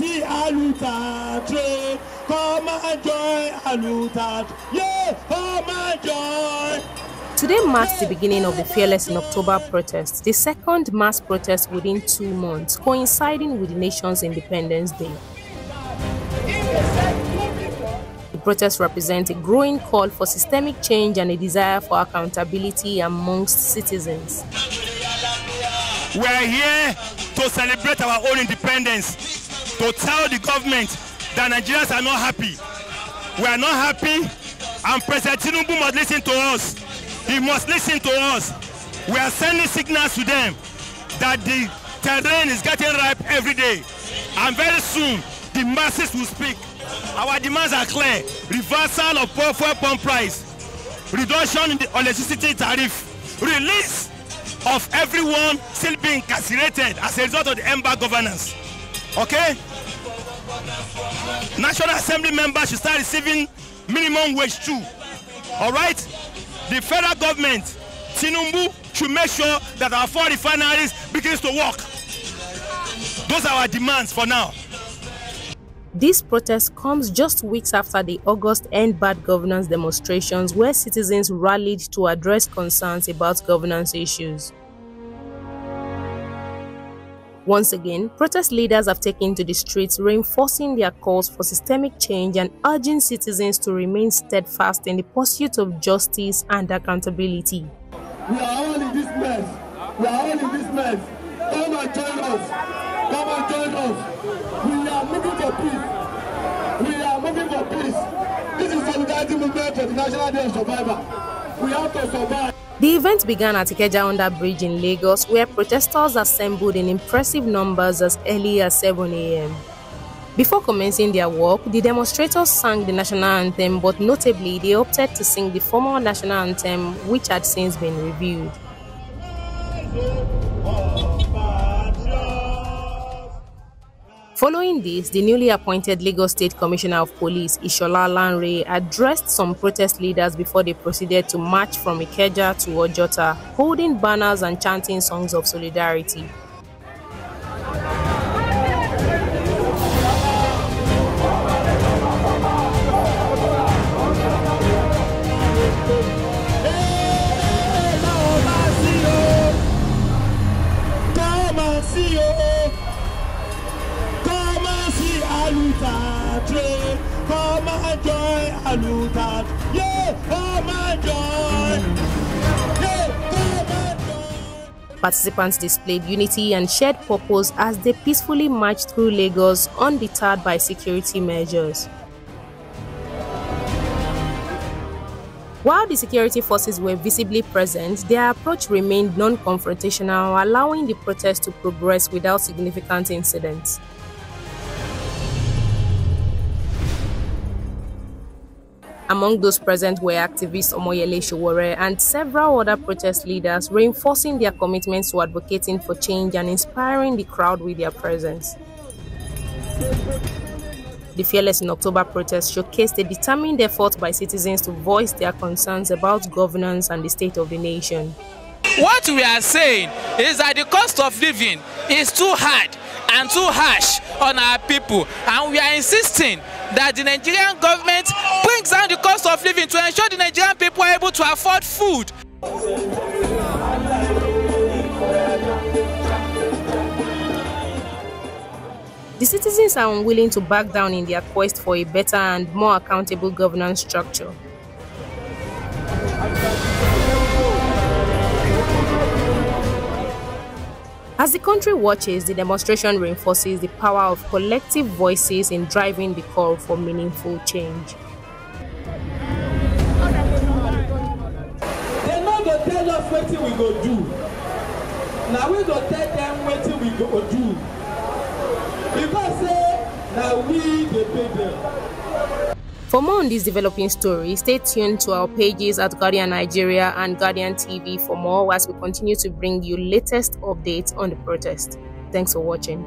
see Aluta train. Come and join Aluta. Yeah, come and join. Today marks the beginning of the Fearless in October protest, the second mass protest within two months, coinciding with the nation's Independence Day. The protest represents a growing call for systemic change and a desire for accountability amongst citizens. We are here to celebrate our own independence, to tell the government that Nigerians are not happy. We are not happy, and President Tinubu must listen to us. He must listen to us. We are sending signals to them that the terrain is getting ripe every day, and very soon the masses will speak. Our demands are clear: reversal of fuel pump price, reduction in the electricity tariff, release of everyone still being incarcerated as a result of the embargo governance. Okay? National Assembly members should start receiving minimum wage too. All right? The federal government, Tinubu, should make sure that our four refineries begins to work. Those are our demands for now. This protest comes just weeks after the August End Bad Governance demonstrations where citizens rallied to address concerns about governance issues. Once again, protest leaders have taken to the streets reinforcing their calls for systemic change and urging citizens to remain steadfast in the pursuit of justice and accountability. We are all in this mess. We are all in this mess. Come and join us. Come and join us. We are moving for peace. We are moving for peace. This is solidarity movement for the National Day of Survivor. We have to survive. The event began at Ikeja Under Bridge in Lagos, where protesters assembled in impressive numbers as early as 7 a.m. Before commencing their work, the demonstrators sang the national anthem, but notably, they opted to sing the former national anthem, which had since been reviewed. Following this, the newly appointed Lagos State Commissioner of Police, Ishola Lanre, addressed some protest leaders before they proceeded to march from Ikeja to Ojota, holding banners and chanting songs of solidarity. Yeah, come and join. Participants displayed unity and shared purpose as they peacefully marched through Lagos undeterred by security measures. While the security forces were visibly present, their approach remained non confrontational, allowing the protest to progress without significant incidents. Among those present were activist Omoyele Sowore and several other protest leaders, reinforcing their commitment to advocating for change and inspiring the crowd with their presence. The Fearless in October protest showcased a determined effort by citizens to voice their concerns about governance and the state of the nation. What we are saying is that the cost of living is too hard and too harsh on our people, and we are insisting that the Nigerian government brings down the cost of living to ensure the Nigerian people are able to afford food. The citizens are unwilling to back down in their quest for a better and more accountable governance structure. As the country watches, the demonstration reinforces the power of collective voices in driving the call for meaningful change. Tell us wetin we go do. Na we go tell them wetin we go do. Because say na we dey pay. For more on this developing story, stay tuned to our pages at Guardian Nigeria and Guardian TV for more as we continue to bring you latest updates on the protest. Thanks for watching.